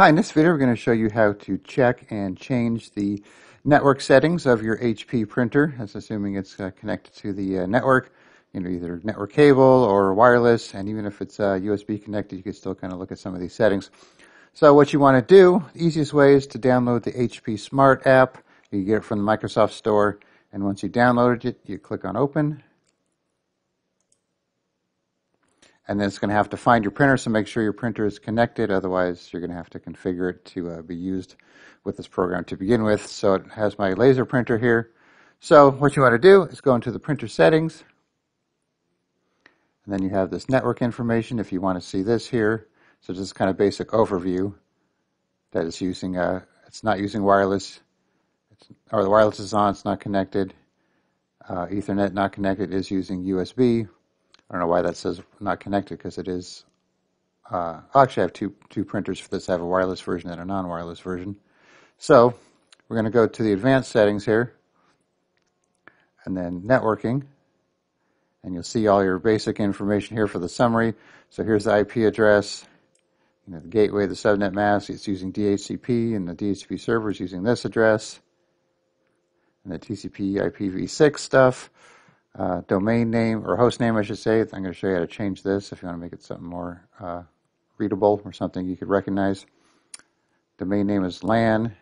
Hi, in this video we're going to show you how to check and change the network settings of your HP printer. That's assuming it's uh, connected to the uh, network, you know, either network cable or wireless, and even if it's uh, USB connected, you can still kind of look at some of these settings. So what you want to do, the easiest way is to download the HP Smart app. You get it from the Microsoft Store, and once you downloaded it, you click on Open, and then it's going to have to find your printer, so make sure your printer is connected. Otherwise, you're going to have to configure it to uh, be used with this program to begin with. So it has my laser printer here. So what you want to do is go into the printer settings, and then you have this network information if you want to see this here. So just kind of basic overview that it's using. Uh, it's not using wireless, it's, or the wireless is on. It's not connected. Uh, Ethernet not connected is using USB. I don't know why that says not connected because it is. Uh, I actually have two two printers for this. I have a wireless version and a non-wireless version. So we're going to go to the advanced settings here, and then networking, and you'll see all your basic information here for the summary. So here's the IP address, you know, the gateway, the subnet mask. It's using DHCP, and the DHCP server is using this address, and the TCP IPv6 stuff uh, domain name or host name, I should say. I'm going to show you how to change this if you want to make it something more uh, readable or something you could recognize. Domain name is LAN,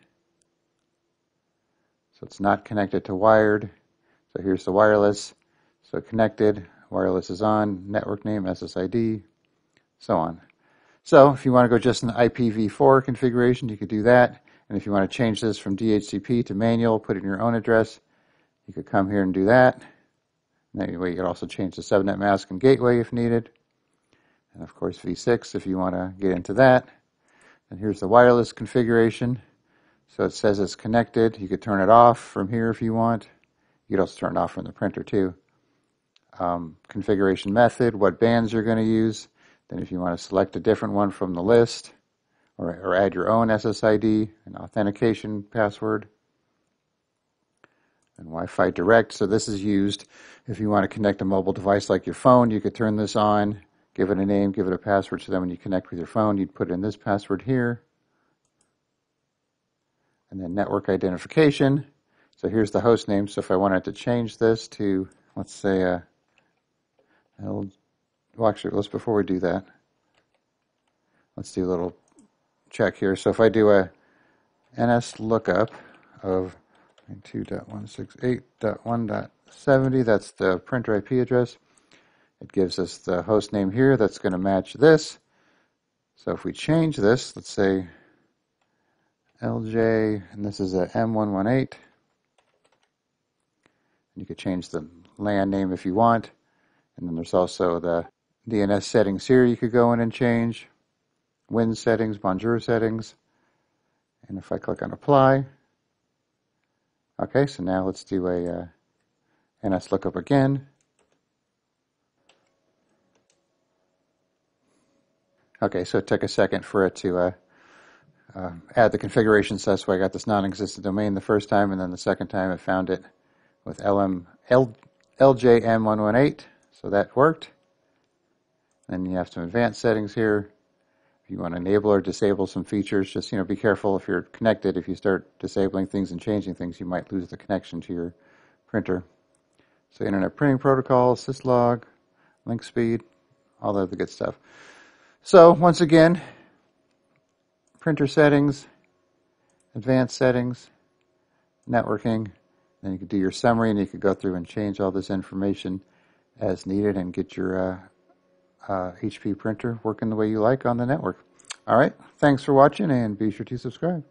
so it's not connected to wired. So here's the wireless. So connected, wireless is on, network name, SSID, so on. So if you want to go just in the IPv4 configuration, you could do that. And if you want to change this from DHCP to manual, put in your own address, you could come here and do that. Anyway, you can also change the subnet mask and gateway if needed. And of course V6 if you want to get into that. And here's the wireless configuration. So it says it's connected. You could turn it off from here if you want. You could also turn it off from the printer too. Um, configuration method, what bands you're going to use. Then if you want to select a different one from the list or, or add your own SSID and authentication password and Wi-Fi Direct. So this is used if you want to connect a mobile device like your phone. You could turn this on, give it a name, give it a password. So then when you connect with your phone, you'd put in this password here. And then network identification. So here's the host name. So if I wanted to change this to, let's say, uh, well, actually, let's before we do that, let's do a little check here. So if I do a NS lookup of 2.168.1.70, that's the printer IP address. It gives us the host name here that's going to match this. So if we change this, let's say LJ, and this is a M118. You could change the LAN name if you want. And then there's also the DNS settings here you could go in and change. WINS settings, Bonjour settings. And if I click on apply, Okay, so now let's do a uh, NS lookup again. Okay, so it took a second for it to uh, uh, add the configuration, so that's why I got this non-existent domain the first time, and then the second time it found it with LM, L, LJM118, so that worked. Then you have some advanced settings here. If you want to enable or disable some features, just you know, be careful if you're connected. If you start disabling things and changing things, you might lose the connection to your printer. So Internet Printing Protocol, syslog, link speed, all the other good stuff. So once again, printer settings, advanced settings, networking, then you can do your summary and you can go through and change all this information as needed and get your uh, uh, HP printer working the way you like on the network. All right, thanks for watching and be sure to subscribe.